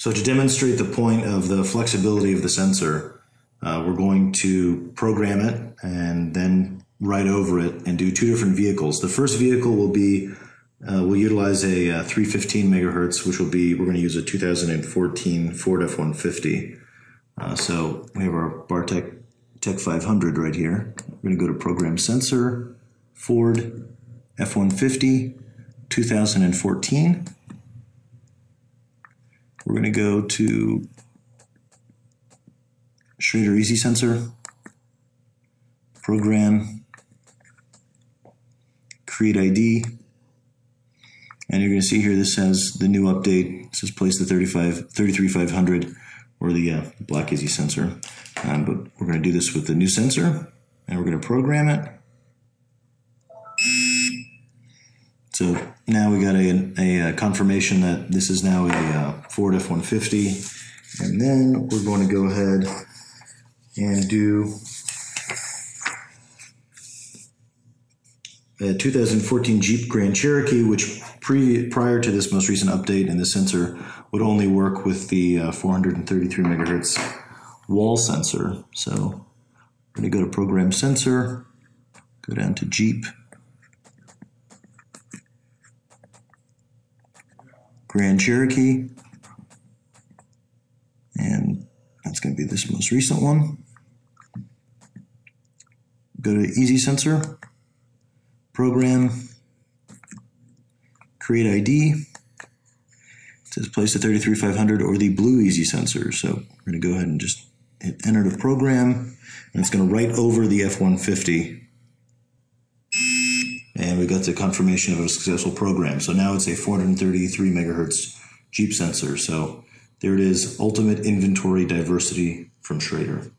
So to demonstrate the point of the flexibility of the sensor, uh, we're going to program it and then write over it and do two different vehicles. The first vehicle will be uh, we'll utilize a, uh 315 megahertz, which will be we're going to use a 2014 Ford F150. Uh, so we have our Bartec Tech 500 right here. We're going to go to Program Sensor, Ford F150, 2014. We're going to go to Schrader EZ Sensor, Program, Create ID, and you're going to see here this says the new update. It says place the 35, 33500 or the uh, Black EZ sensor. Um, but we're going to do this with the new sensor and we're going to program it. So now we got a, a, confirmation that this is now a uh, Ford F-150. And then we're going to go ahead and do a 2014 Jeep Grand Cherokee, which pre, prior to this most recent update and the sensor would only work with the uh, 433 megahertz wall sensor. So we're going to go to Program Sensor, go down to Jeep, Grand Cherokee, and that's going to be this most recent one. Go to EZ Sensor, Program, Create ID. It says place the 33500 or the Blue EZ Sensor. So we're going to go ahead and just hit Enter the program, and it's going to write over the F150 and we got the confirmation of a successful program. So now it's a 433 megahertz Jeep sensor. So there it is, ultimate inventory diversity from Schrader.